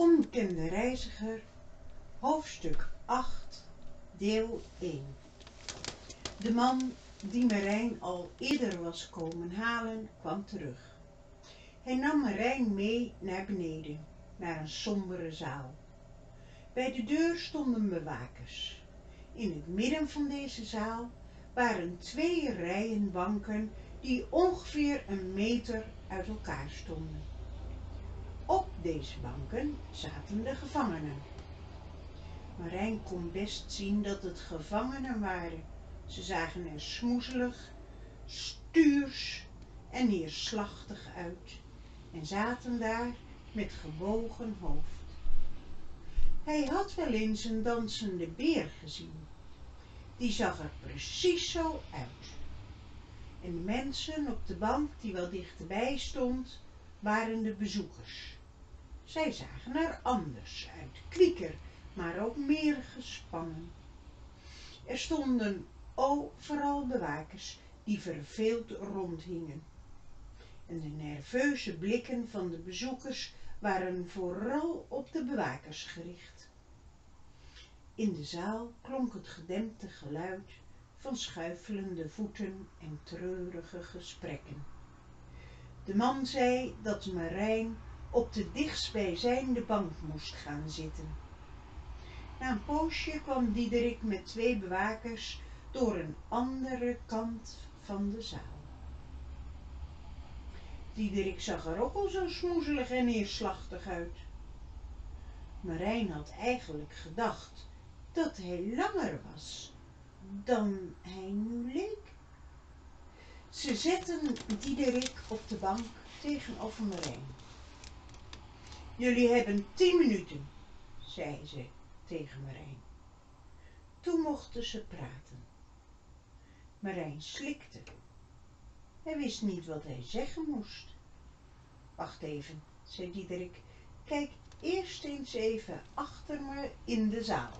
Onbekende reiziger, hoofdstuk 8, deel 1. De man die Marijn al eerder was komen halen, kwam terug. Hij nam Marijn mee naar beneden, naar een sombere zaal. Bij de deur stonden bewakers. In het midden van deze zaal waren twee rijen banken die ongeveer een meter uit elkaar stonden. Op deze banken zaten de gevangenen. Marijn kon best zien dat het gevangenen waren. Ze zagen er smoezelig, stuurs en neerslachtig uit en zaten daar met gebogen hoofd. Hij had wel eens een dansende beer gezien. Die zag er precies zo uit. En de mensen op de bank die wel dichterbij stond, waren de bezoekers. Zij zagen er anders uit, kwieker, maar ook meer gespannen. Er stonden overal bewakers die verveeld rondhingen. En de nerveuze blikken van de bezoekers waren vooral op de bewakers gericht. In de zaal klonk het gedempte geluid van schuifelende voeten en treurige gesprekken. De man zei dat Marijn op de dichtstbijzijnde bank moest gaan zitten. Na een poosje kwam Diederik met twee bewakers door een andere kant van de zaal. Diederik zag er ook al zo smoezelig en neerslachtig uit. Marijn had eigenlijk gedacht dat hij langer was dan hij nu leek. Ze zetten Diederik op de bank tegenover Marijn. Jullie hebben tien minuten, zei ze tegen Marijn. Toen mochten ze praten. Marijn slikte. Hij wist niet wat hij zeggen moest. Wacht even, zei Diederik. Kijk eerst eens even achter me in de zaal.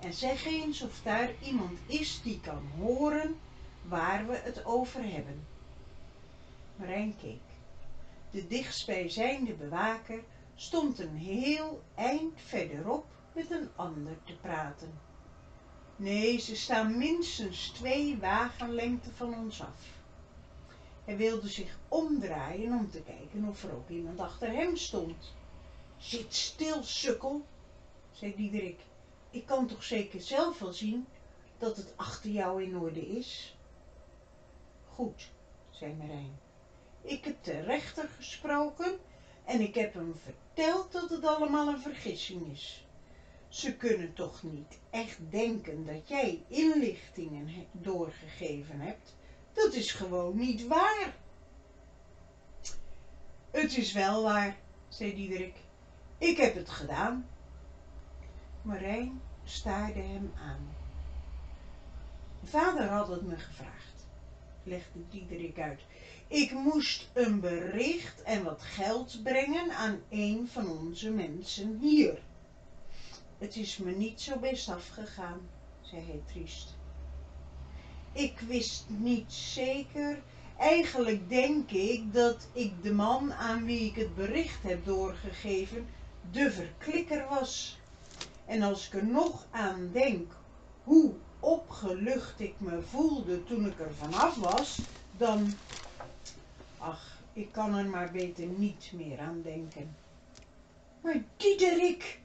En zeg eens of daar iemand is die kan horen waar we het over hebben. Marijn keek. De dichtstbijzijnde bewaker stond een heel eind verderop met een ander te praten. Nee, ze staan minstens twee wagenlengten van ons af. Hij wilde zich omdraaien om te kijken of er ook iemand achter hem stond. Zit stil, sukkel, zei Diederik. Ik kan toch zeker zelf wel zien dat het achter jou in orde is? Goed, zei Marijn. Ik heb de rechter gesproken en ik heb hem verteld dat het allemaal een vergissing is. Ze kunnen toch niet echt denken dat jij inlichtingen doorgegeven hebt? Dat is gewoon niet waar. Het is wel waar, zei Diederik. Ik heb het gedaan. Marijn staarde hem aan. Vader had het me gevraagd, legde Diederik uit. Ik moest een bericht en wat geld brengen aan een van onze mensen hier. Het is me niet zo best afgegaan, zei hij triest. Ik wist niet zeker. Eigenlijk denk ik dat ik de man aan wie ik het bericht heb doorgegeven de verklikker was. En als ik er nog aan denk hoe opgelucht ik me voelde toen ik er vanaf was, dan Ach, ik kan er maar beter niet meer aan denken. Maar Diederik,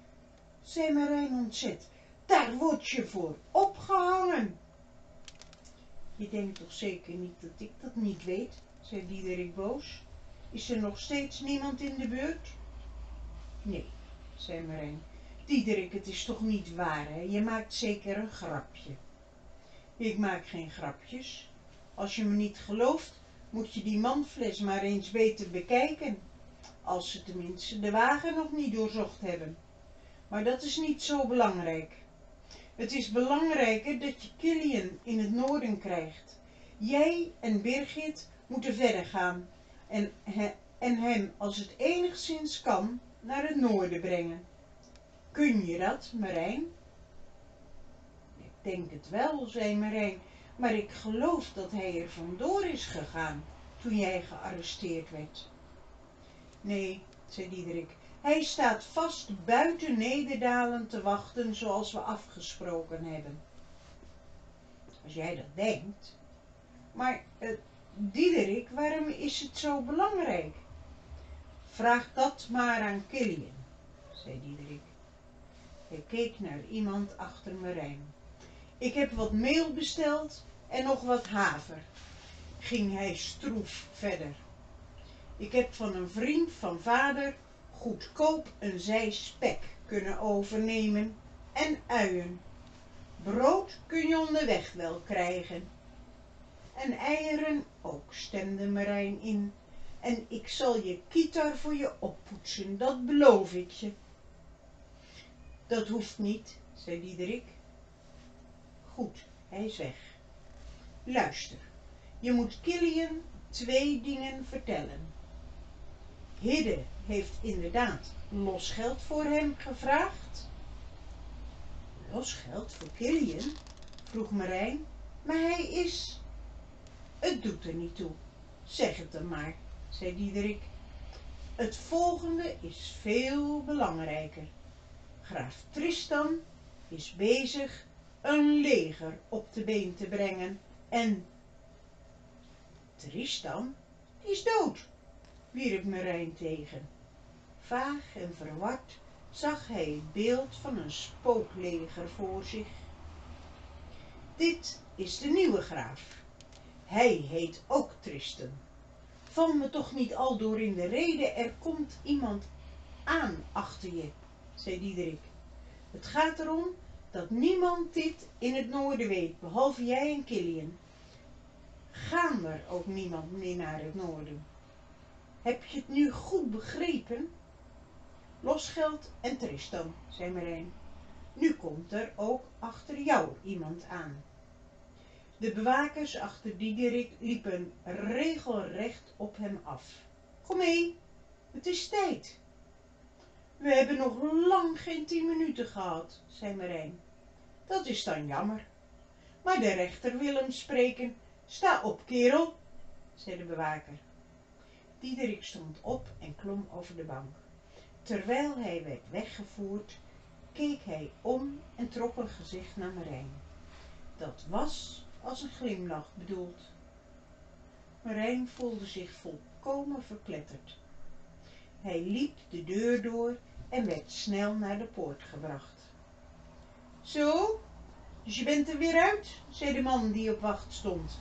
zei Marijn ontzet, daar word je voor opgehangen. Je denkt toch zeker niet dat ik dat niet weet, zei Diederik boos. Is er nog steeds niemand in de buurt? Nee, zei Marijn. Diederik, het is toch niet waar, hè? Je maakt zeker een grapje. Ik maak geen grapjes. Als je me niet gelooft, moet je die manfles maar eens beter bekijken. Als ze tenminste de wagen nog niet doorzocht hebben. Maar dat is niet zo belangrijk. Het is belangrijker dat je Killian in het noorden krijgt. Jij en Birgit moeten verder gaan en, en hem, als het enigszins kan, naar het noorden brengen. Kun je dat, Marijn? Ik denk het wel, zei Marijn maar ik geloof dat hij er vandoor is gegaan toen jij gearresteerd werd. Nee, zei Diederik, Hij staat vast buiten Nederdalen te wachten zoals we afgesproken hebben. Als jij dat denkt. Maar, uh, Diederik, waarom is het zo belangrijk? Vraag dat maar aan Killian, zei Diederik. Hij keek naar iemand achter Marijn. Ik heb wat meel besteld en nog wat haver, ging hij stroef verder. Ik heb van een vriend van vader goedkoop een zij spek kunnen overnemen en uien. Brood kun je onderweg wel krijgen. En eieren ook, stemde Marijn in. En ik zal je kietar voor je oppoetsen, dat beloof ik je. Dat hoeft niet, zei Diederik. Goed, hij weg. Luister, je moet Killian twee dingen vertellen. Hidde heeft inderdaad los geld voor hem gevraagd. Los geld voor Killian? vroeg Marijn. Maar hij is... Het doet er niet toe. Zeg het dan maar, zei Diederik. Het volgende is veel belangrijker. Graaf Tristan is bezig een leger op de been te brengen en... Tristan is dood, wierp Marijn tegen. Vaag en verward zag hij het beeld van een spookleger voor zich. Dit is de nieuwe graaf. Hij heet ook Tristan. Val me toch niet al door in de rede, er komt iemand aan achter je, zei Diederik. Het gaat erom dat niemand dit in het noorden weet, behalve jij en Killian. Gaan er ook niemand meer naar het noorden? Heb je het nu goed begrepen? Losgeld en Tristan, zei Marijn. Nu komt er ook achter jou iemand aan. De bewakers achter Diederik liepen regelrecht op hem af. Kom mee, het is tijd. We hebben nog lang geen tien minuten gehad, zei Marijn. Dat is dan jammer. Maar de rechter wil hem spreken. Sta op, kerel, zei de bewaker. Diederik stond op en klom over de bank. Terwijl hij werd weggevoerd, keek hij om en trok een gezicht naar Marijn. Dat was als een glimlach bedoeld. Marijn voelde zich volkomen verpletterd. Hij liep de deur door en werd snel naar de poort gebracht. Zo, dus je bent er weer uit, zei de man die op wacht stond.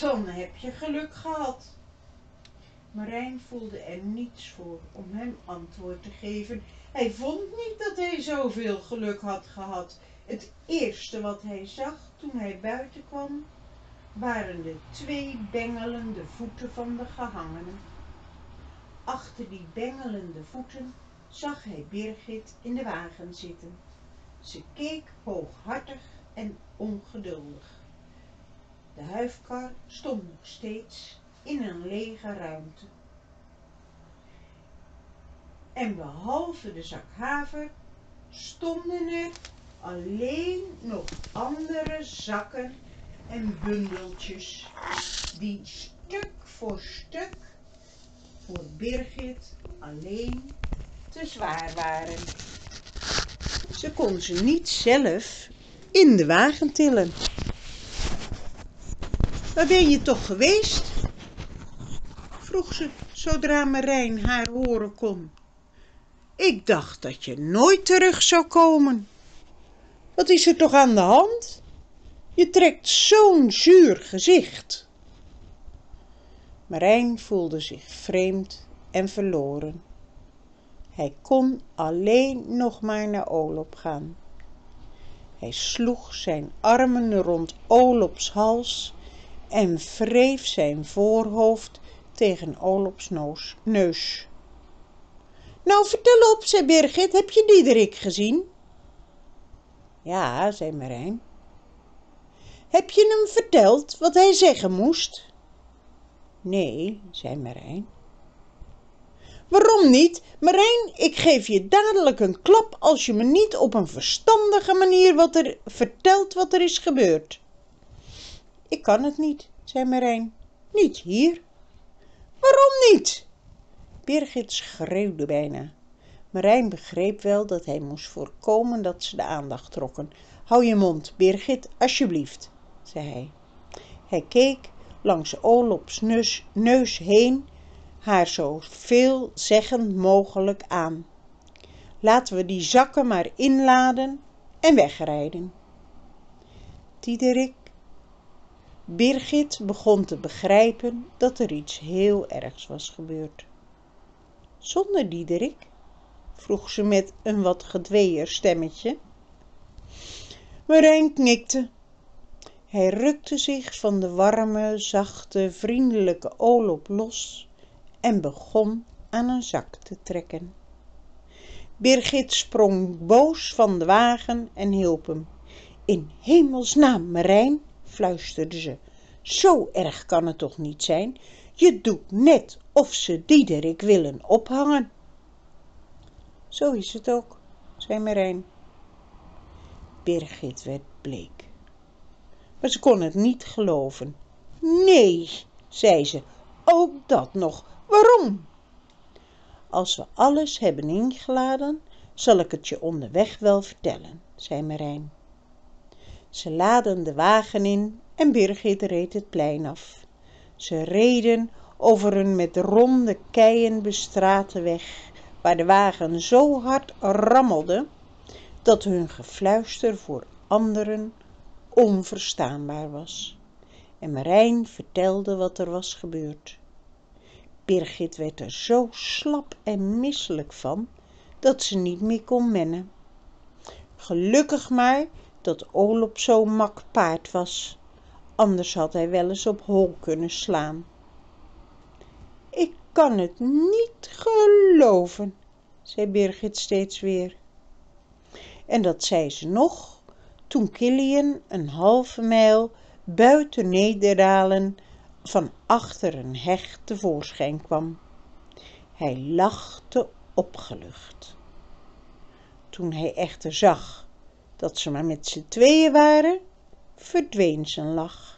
Dan heb je geluk gehad. Marijn voelde er niets voor om hem antwoord te geven. Hij vond niet dat hij zoveel geluk had gehad. Het eerste wat hij zag toen hij buiten kwam, waren de twee bengelende voeten van de gehangene. Achter die bengelende voeten zag hij Birgit in de wagen zitten. Ze keek hooghartig en ongeduldig. De huifkar stond nog steeds in een lege ruimte. En behalve de zak haver stonden er alleen nog andere zakken en bundeltjes die stuk voor stuk voor Birgit alleen te zwaar waren. Ze kon ze niet zelf in de wagen tillen. Waar ben je toch geweest? vroeg ze zodra Marijn haar horen kon. Ik dacht dat je nooit terug zou komen. Wat is er toch aan de hand? Je trekt zo'n zuur gezicht. Marijn voelde zich vreemd en verloren. Hij kon alleen nog maar naar Olop gaan. Hij sloeg zijn armen rond Olops hals en wreef zijn voorhoofd tegen Olops neus. Nou, vertel op, zei Birgit, heb je Diederik gezien? Ja, zei Marijn. Heb je hem verteld wat hij zeggen moest? Nee, zei. Waarom niet? Marijn, ik geef je dadelijk een klap als je me niet op een verstandige manier wat er vertelt wat er is gebeurd. Ik kan het niet, zei Marijn. Niet hier. Waarom niet? Birgit schreeuwde bijna. Marijn begreep wel dat hij moest voorkomen dat ze de aandacht trokken. Hou je mond, Birgit, alsjeblieft, zei hij. Hij keek langs neus, neus heen, haar zo veelzeggend mogelijk aan. Laten we die zakken maar inladen en wegrijden. Diederik Birgit begon te begrijpen dat er iets heel ergs was gebeurd. Zonder Diederik? vroeg ze met een wat gedweeër stemmetje. Marijn knikte. Hij rukte zich van de warme, zachte, vriendelijke oorlop los en begon aan een zak te trekken. Birgit sprong boos van de wagen en hielp hem. In hemelsnaam, Marijn, fluisterde ze. Zo erg kan het toch niet zijn? Je doet net of ze Diederik willen ophangen. Zo is het ook, zei Marijn. Birgit werd bleek. Maar ze kon het niet geloven. Nee, zei ze, ook dat nog. Waarom? Als we alles hebben ingeladen, zal ik het je onderweg wel vertellen, zei Marijn. Ze laden de wagen in en Birgit reed het plein af. Ze reden over een met ronde keien bestrate weg, waar de wagen zo hard rammelde dat hun gefluister voor anderen onverstaanbaar was. En Marijn vertelde wat er was gebeurd. Birgit werd er zo slap en misselijk van dat ze niet meer kon mennen. Gelukkig maar dat Olop zo'n mak paard was, anders had hij wel eens op hol kunnen slaan. Ik kan het niet geloven, zei Birgit steeds weer. En dat zei ze nog, toen Kilian een halve mijl buiten Nederdalen van achter een heg tevoorschijn kwam. Hij lachte opgelucht. Toen hij echter zag dat ze maar met z'n tweeën waren, verdween zijn lach.